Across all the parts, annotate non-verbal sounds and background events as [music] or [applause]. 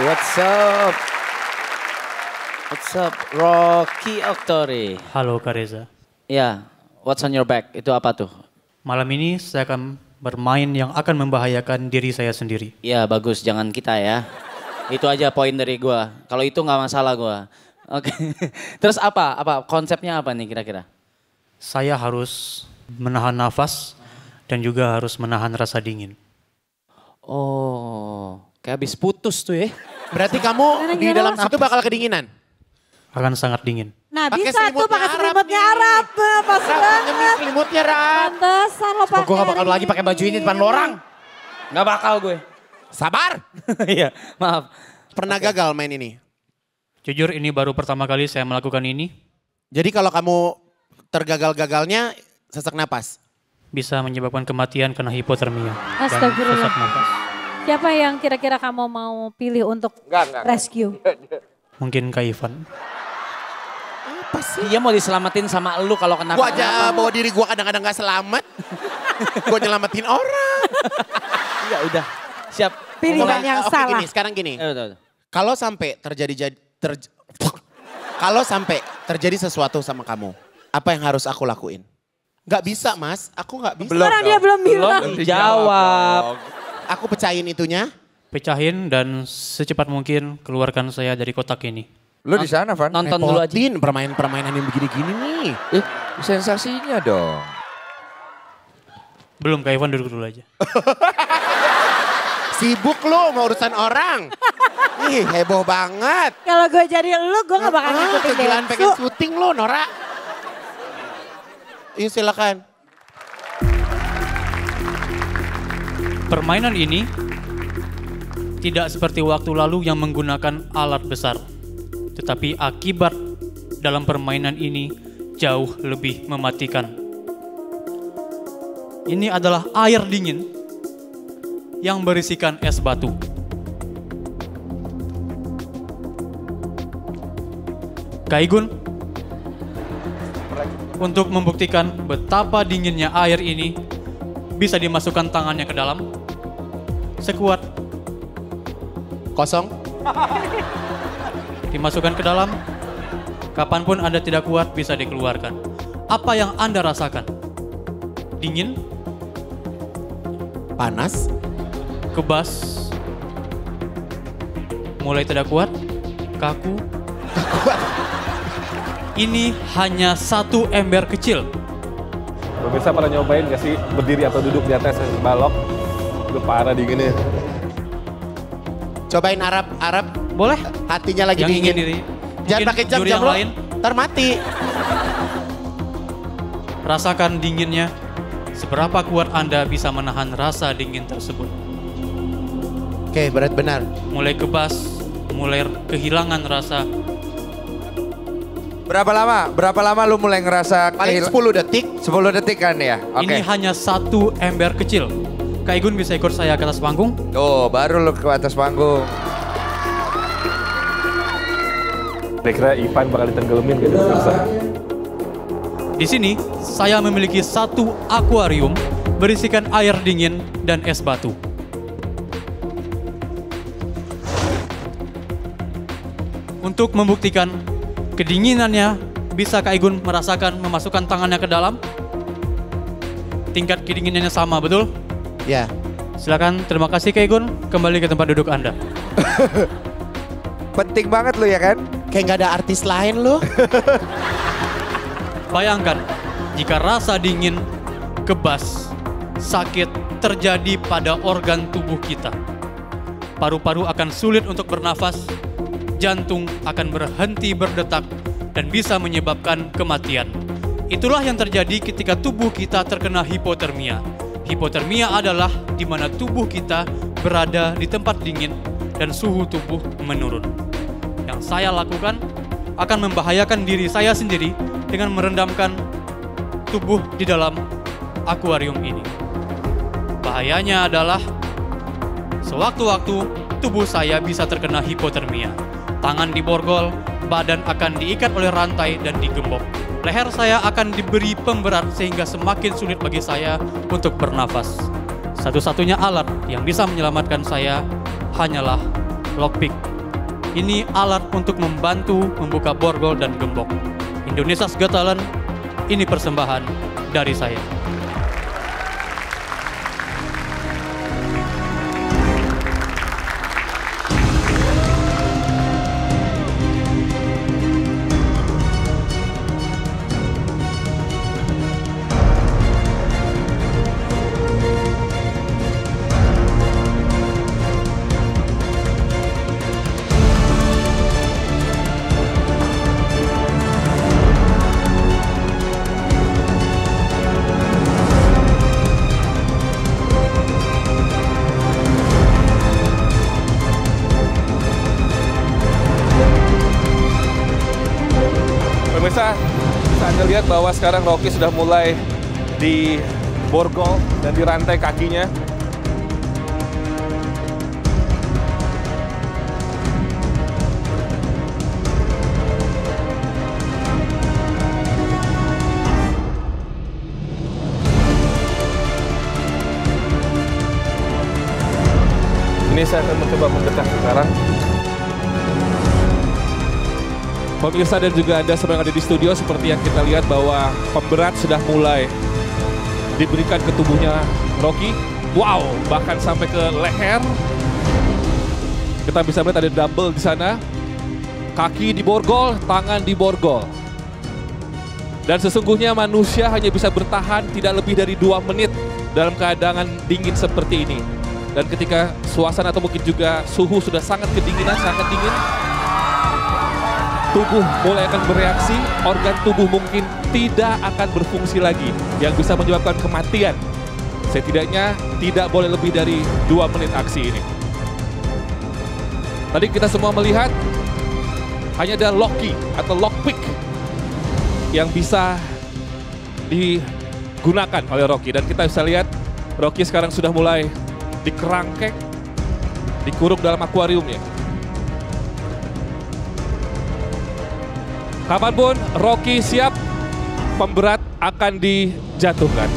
What's up? What's up, Rocky Octori? Halo Kak Reza. Ya, what's on your back? Itu apa tuh? Malam ini saya akan bermain yang akan membahayakan diri saya sendiri. Ya bagus, jangan kita ya. Itu aja poin dari gua. Kalau itu nggak masalah gua. Oke. [laughs] Terus apa? Apa konsepnya apa nih kira-kira? Saya harus menahan nafas dan juga harus menahan rasa dingin. Oh, kayak habis putus tuh ya. Berarti kamu di dalam situ bakal kedinginan? Akan sangat dingin. Nah Pakai bisa tuh pakai Arab selimutnya. Arab. Pas Rap, banget. selimutnya Rap. Pantesan lo pakai. Gue gak bakal lagi pakai baju ini depan lo orang. Gak bakal gue. Sabar. [laughs] Iya, maaf. Pernah gagal main ini? Jujur ini baru pertama kali saya melakukan ini. Jadi kalau kamu tergagal-gagalnya sesak napas. Bisa menyebabkan kematian karena hipotermia. Dan Astagfirullah. sesak nafas. Siapa yang kira-kira kamu mau pilih untuk rescue? Mungkin Kak Ivan. Apa sih? Dia mau diselamatin sama lu kalau kenapa. Gua aja bawa diri gua kadang-kadang gak selamat. gua nyelamatin orang. Ya udah, siap. Pilihan yang oke, salah. Gini, sekarang gini. Eh. Kalau sampai terjadi jadi ter- kalau sampai terjadi sesuatu sama kamu, apa yang harus aku lakuin? Gak bisa mas, aku gak bisa. Orang dia belum bilang. Belum dijawab. Aku pecahin itunya. Pecahin dan secepat mungkin keluarkan saya dari kotak ini. Lu di sana, Van? Nonton dulu aja. Permainan-permainan yang begini-gini nih. Eh, sensasinya dong. Belum Kak Ivan duduk dulu aja. [laughs] Sibuk lu mau urusan orang. [laughs] Ih heboh banget. Kalau gue jadi lu, gue gak bakal Ah, ngikutin kegilaan Densu. pengen syuting lu Nora. Iya silakan. Permainan ini tidak seperti waktu lalu yang menggunakan alat besar. Tetapi akibat dalam permainan ini jauh lebih mematikan. Ini adalah air dingin yang berisikan es batu. Kaigun, untuk membuktikan betapa dinginnya air ini, bisa dimasukkan tangannya ke dalam, sekuat Kosong. [laughs] dimasukkan ke dalam, kapan pun Anda tidak kuat bisa dikeluarkan. Apa yang Anda rasakan? Dingin, Panas. kebas, mulai tidak kuat, kaku. Ini hanya satu ember kecil. Pemirsa pernah nyobain gak sih berdiri atau duduk di atas es balok? Itu parah dinginnya. Cobain Arab, Arab. Boleh? Hatinya lagi Yang dingin. ingin diri. Jangan pakai jam jam lo. lain. Ntar mati. Rasakan dinginnya. Seberapa kuat Anda bisa menahan rasa dingin tersebut. Oke berat benar. Mulai kebas, mulai kehilangan rasa. Berapa lama? Berapa lama lu mulai ngerasa Paling kehil- 10 detik. 10 detik kan ya? Oke. Ini hanya satu ember kecil. Kak Igun bisa ikut saya ke atas panggung? Tuh, baru lu ke atas panggung. Kira-kira Ivan bakal ditenggelamin gitu pemirsa. Di sini, saya memiliki satu akuarium berisikan air dingin dan es batu. Untuk membuktikan kedinginannya, bisa Kak Igun merasakan memasukkan tangannya ke dalam? Tingkat kedinginannya sama, betul? Ya. Silakan, terima kasih Kak Igun. Kembali ke tempat duduk Anda. [laughs] Penting banget lu ya kan? Kayak nggak ada artis lain lo. [laughs] Bayangkan, jika rasa dingin, kebas, sakit terjadi pada organ tubuh kita. Paru-paru akan sulit untuk bernafas, jantung akan berhenti berdetak, dan bisa menyebabkan kematian. Itulah yang terjadi ketika tubuh kita terkena hipotermia. Hipotermia adalah di mana tubuh kita berada di tempat dingin dan suhu tubuh menurun. Yang saya lakukan akan membahayakan diri saya sendiri dengan merendamkan tubuh di dalam akuarium ini. Bahayanya adalah sewaktu-waktu tubuh saya bisa terkena hipotermia. Tangan diborgol, badan akan diikat oleh rantai dan digembok. Leher saya akan diberi pemberat sehingga semakin sulit bagi saya untuk bernafas. Satu-satunya alat yang bisa menyelamatkan saya hanyalah lockpick Ini alat untuk membantu membuka borgol dan gembok. Indonesia's Got Talent, ini persembahan dari saya. Anda lihat bahwa sekarang Rocky sudah mulai di borgol dan dirantai kakinya. Ini saya akan mencoba mendekat sekarang. Pemirsa dan juga Anda semua yang ada di studio seperti yang kita lihat bahwa pemberat sudah mulai diberikan ke tubuhnya Rocky. Wow, bahkan sampai ke leher. Kita bisa melihat ada double di sana. Kaki di borgol, tangan di borgol. Dan sesungguhnya manusia hanya bisa bertahan tidak lebih dari dua menit dalam keadaan dingin seperti ini. Dan ketika suasana atau mungkin juga suhu sudah sangat kedinginan, sangat dingin, tubuh mulai akan bereaksi, organ tubuh mungkin tidak akan berfungsi lagi yang bisa menyebabkan kematian. Setidaknya tidak boleh lebih dari dua menit aksi ini. Tadi kita semua melihat hanya ada locky atau lockpick yang bisa digunakan oleh Rocky dan kita bisa lihat Rocky sekarang sudah mulai dikerangkeng, dikurung dalam akuariumnya. Kapan pun Rocky siap, pemberat akan dijatuhkan.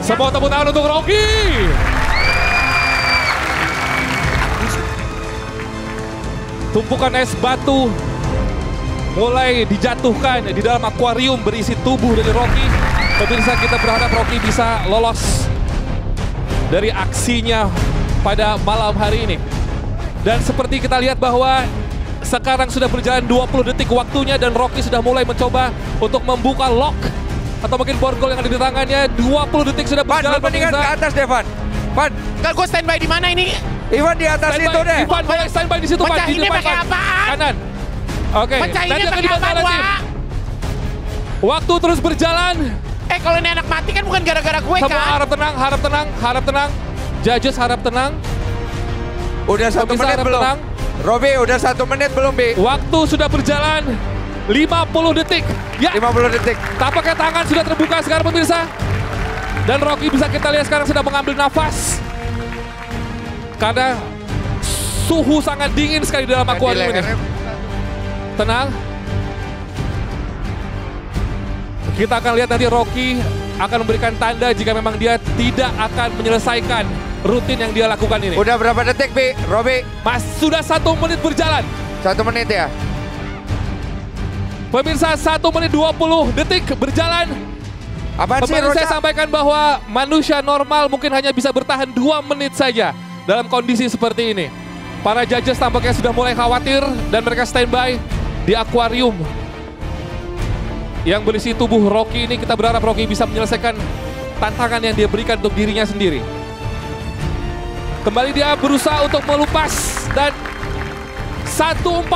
Semua tepuk tangan untuk Rocky. Tumpukan es batu mulai dijatuhkan di dalam akuarium berisi tubuh dari Rocky. Pemirsa kita berharap Rocky bisa lolos dari aksinya pada malam hari ini. Dan seperti kita lihat bahwa sekarang sudah berjalan 20 detik waktunya dan Rocky sudah mulai mencoba untuk membuka lock atau mungkin borgol yang ada di tangannya. 20 detik sudah Pan, berjalan mendingan ke atas Devan. Pan, Kan gue standby di mana ini? Ivan di atas Standby, itu deh. Ivan boleh standby di situ Pan. Pecahinnya depan, pakai Pan. apaan? Kanan. Oke, Pecahinnya nanti akan pakai apaan. Wak? Waktu terus berjalan. Eh kalau ini anak mati kan bukan gara-gara gue Semua kan? harap tenang, harap tenang, harap tenang. Judges harap tenang. Udah satu Pemirsa menit belum? tenang. Robi, udah satu menit belum, Bi? Waktu sudah berjalan 50 detik. Ya, 50 detik. tampaknya tangan sudah terbuka sekarang pemirsa. Dan Rocky bisa kita lihat sekarang sedang mengambil nafas. Karena suhu sangat dingin sekali dalam akuarium ini. Tenang. Kita akan lihat nanti Rocky akan memberikan tanda jika memang dia tidak akan menyelesaikan rutin yang dia lakukan ini. Udah berapa detik, Bi? Robi, Mas, sudah satu menit berjalan. satu menit ya? Pemirsa, satu menit 20 detik berjalan. Apaan sih, Kembali saya Roca? sampaikan bahwa manusia normal mungkin hanya bisa bertahan dua menit saja dalam kondisi seperti ini. Para judges tampaknya sudah mulai khawatir dan mereka standby di akuarium yang berisi tubuh Rocky ini. Kita berharap Rocky bisa menyelesaikan tantangan yang dia berikan untuk dirinya sendiri. Kembali dia berusaha untuk melupas dan 145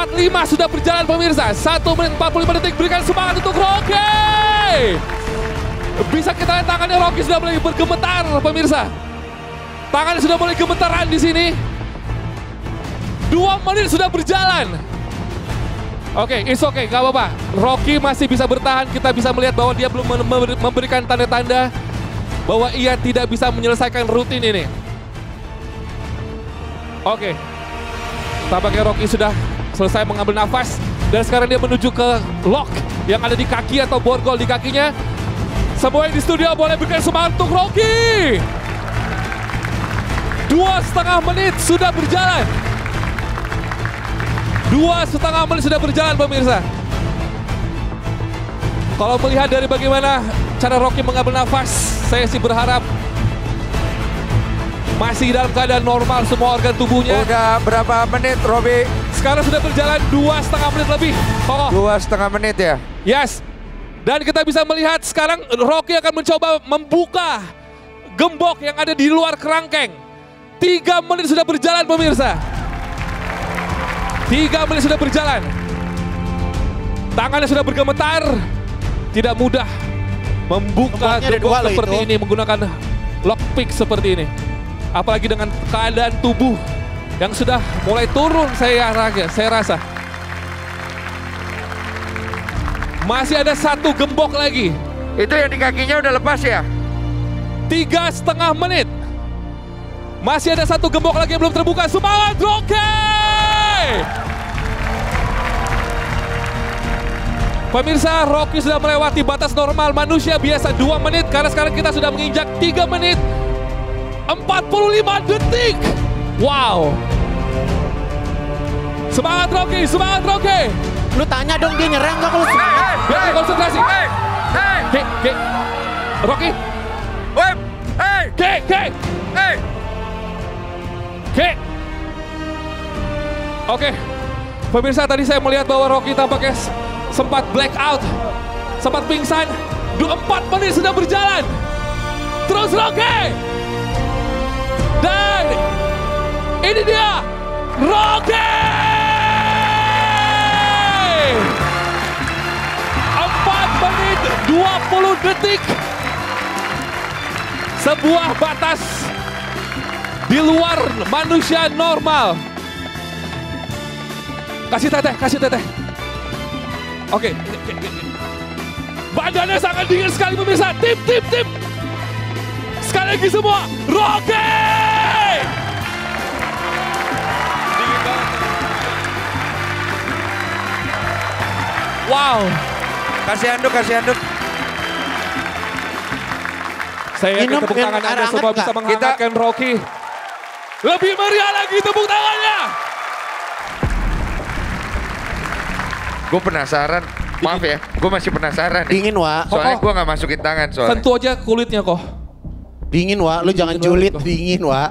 sudah berjalan pemirsa. 1 menit 45 detik berikan semangat untuk Rocky. Bisa kita lihat tangannya Rocky sudah mulai bergemetar pemirsa. Tangannya sudah mulai gemetaran di sini. Dua menit sudah berjalan. Oke, it's okay, gak apa-apa. Rocky masih bisa bertahan. Kita bisa melihat bahwa dia belum mem- memberikan tanda-tanda bahwa ia tidak bisa menyelesaikan rutin ini. Oke, tampaknya Rocky sudah selesai mengambil nafas dan sekarang dia menuju ke lock yang ada di kaki atau borgol di kakinya. Semua yang di studio boleh berikan semangat untuk Rocky. Dua setengah menit sudah berjalan. Dua setengah menit sudah berjalan pemirsa. Kalau melihat dari bagaimana cara Rocky mengambil nafas, saya sih berharap masih dalam keadaan normal semua organ tubuhnya. Udah berapa menit Robi? Sekarang sudah berjalan dua setengah menit lebih. Kokoh. Dua setengah menit ya? Yes. Dan kita bisa melihat sekarang Rocky akan mencoba membuka gembok yang ada di luar kerangkeng. Tiga menit sudah berjalan pemirsa. Tiga menit sudah berjalan. Tangannya sudah bergemetar. Tidak mudah membuka gembok seperti itu. ini menggunakan lockpick seperti ini. Apalagi dengan keadaan tubuh yang sudah mulai turun saya raga, saya rasa. Masih ada satu gembok lagi. Itu yang di kakinya udah lepas ya? Tiga setengah menit. Masih ada satu gembok lagi yang belum terbuka. Semangat Rocky! Pemirsa, Rocky sudah melewati batas normal manusia biasa 2 menit. Karena sekarang kita sudah menginjak 3 menit 45 detik. Wow. Semangat Rocky, semangat Rocky. Lu tanya dong dia nyerang nggak kalau semangat? Biar dia konsentrasi. Hei! Hei! Oke, oke. Rocky, Web! Hei! oke, oke. Hei! Oke. Oke. Pemirsa tadi saya melihat bahwa Rocky tampaknya sempat black out. Sempat pingsan. 24 menit sudah berjalan. Terus Rocky. Ini dia Rocky. 4 menit 20 detik. Sebuah batas di luar manusia normal. Kasih teteh, kasih teteh. Oke. Badannya sangat dingin sekali pemirsa. Tip, tip, tip. Sekali lagi semua. Rocky! Wow. Kasih handuk, kasih handuk. Saya yakin tepuk tangan Anda semua bisa menghangatkan Rocky. Lebih meriah lagi tepuk tangannya. Gue penasaran. Maaf ya, gue masih penasaran. nih. Dingin wa, Soalnya Kok- gue gak masukin tangan soalnya. Sentuh aja kulitnya kok. dingin wa. Lu jangan julid, dingin wa.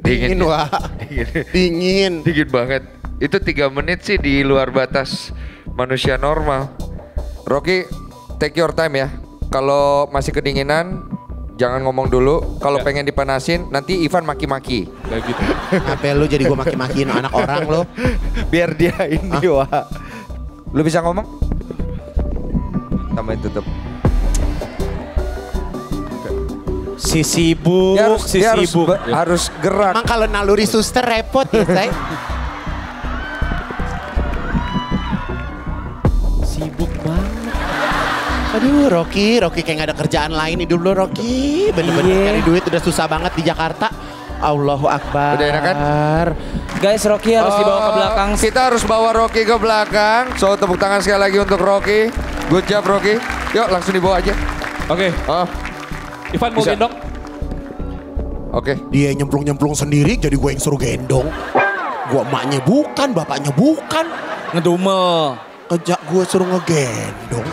Dingin, Dingin ya? wa. Dingin. Dingin. Dingin banget. Itu tiga menit sih di luar batas manusia normal. Rocky, take your time ya. Kalau masih kedinginan, jangan ngomong dulu. Kalau Ya. pengen dipanasin, nanti Ivan maki-maki. Kayak gitu. Apa lu jadi gua maki-makiin anak orang lo? Biar dia ini wah. Lu bisa ngomong? Tambahin tutup. Si sibuk, Dia harus, si dia harus, sibuk. be- harus gerak. Emang kalau naluri suster repot ya, say. [laughs] Aduh, Rocky, Rocky kayak gak ada kerjaan lain hidup lo, Rocky. Bener-bener Iya. cari duit udah susah banget di Jakarta. Allahu Akbar. Udah enak kan? Guys, Rocky harus dibawa ke Oh, belakang. Kita harus bawa Rocky ke belakang. So tepuk tangan sekali lagi untuk Rocky. Good job Rocky. Yuk langsung dibawa aja. Oke, Oh, Ivan mau Bisa. gendong? oke. Dia nyemplung-nyemplung sendiri jadi gue yang suruh gendong. Gua emaknya bukan, bapaknya bukan. Ngedumel. Ngejak gue suruh ngegendong.